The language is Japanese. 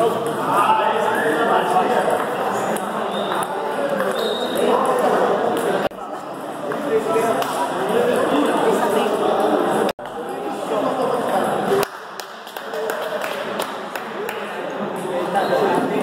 Oh, ah, that is